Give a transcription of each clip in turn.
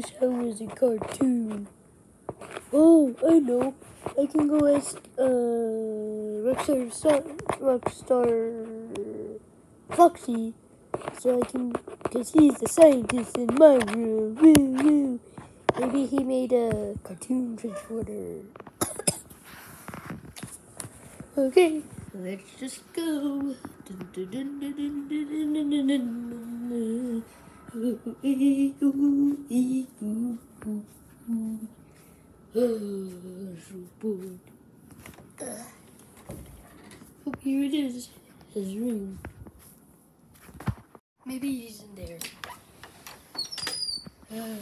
wish I was a cartoon. Oh, I know. I can go as uh, Rockstar, Star, Rockstar Foxy. So I can, because he's the scientist in my room. Woo, woo. Maybe he made a cartoon transporter. okay, let's just go. Dun, dun, dun, Here it is, his room. Maybe he's in there.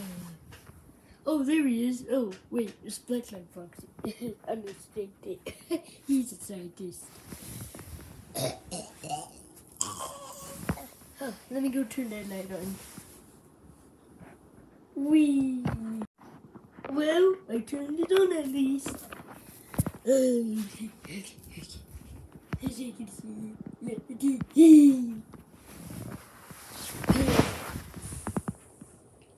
Oh, there he is. Oh, wait, it's Blackline Foxy. I mistaked it. He's a scientist. oh, let me go turn that light on. Wee. Well, I turned it on at least. Um, As you can see.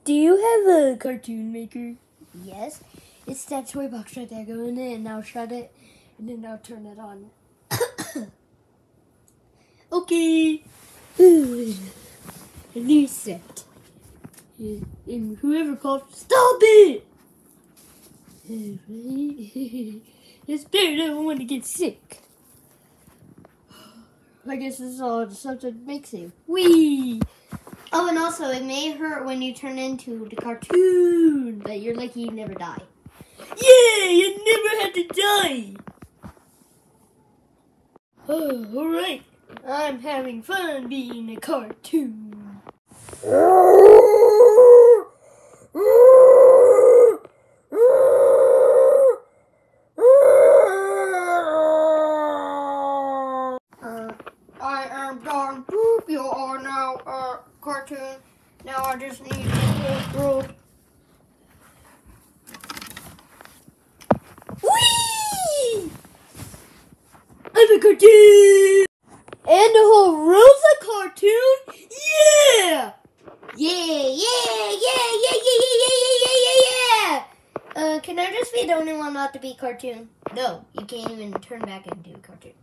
Do you have a cartoon maker? Yes. It's that toy box right there. Go in it and I'll shut it and then I'll turn it on. okay. A new set. And whoever called, stop it! This bear doesn't want to get sick. I guess this is all something makes it. Wee! Oh, and also it may hurt when you turn into the cartoon, but you're lucky you never die. Yeah, you never had to die. Oh, all right. I'm having fun being a cartoon. I am done. Boop, you are now a cartoon. Now I just need to roll. Whee! I'm a cartoon. And the whole world's a cartoon? Yeah! Yeah, yeah, yeah, yeah, yeah, yeah, yeah, yeah, yeah, yeah, yeah. Uh, can I just be the only one not to be cartoon? No, you can't even turn back into a cartoon.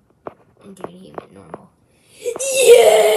Into a human normal. Yeah!